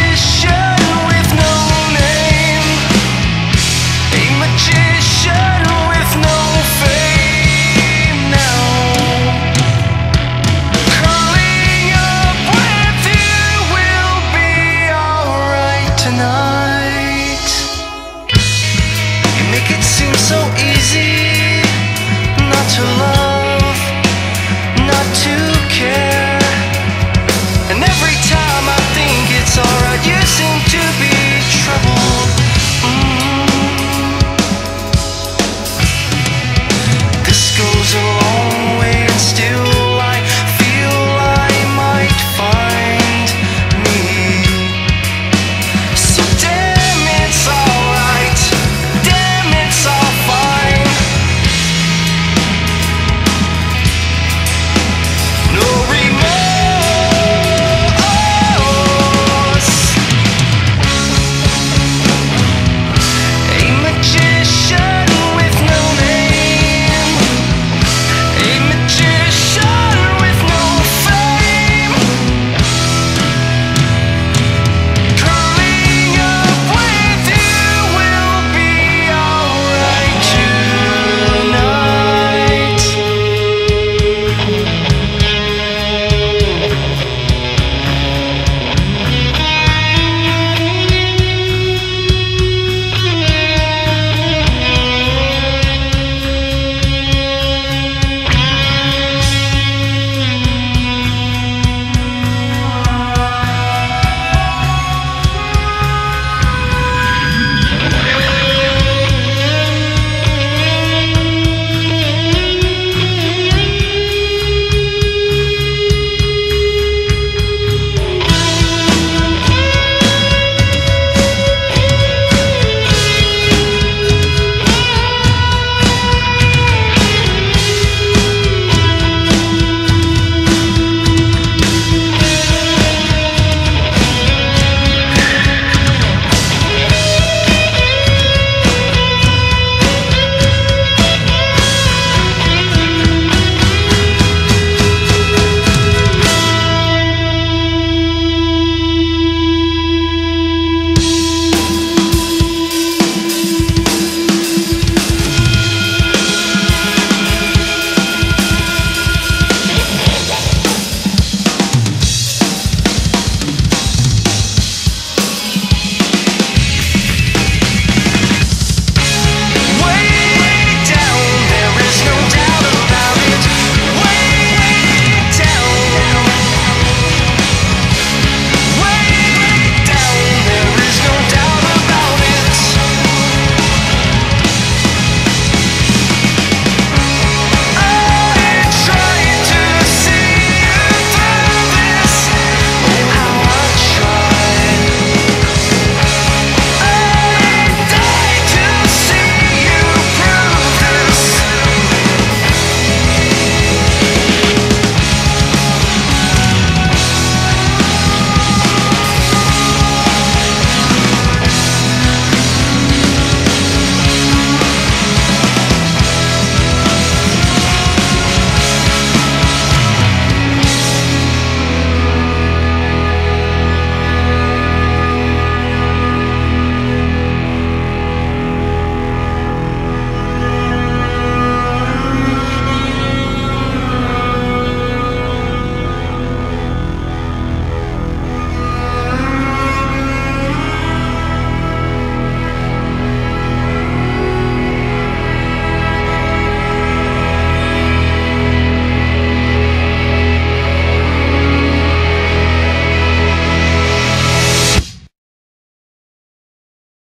Mission.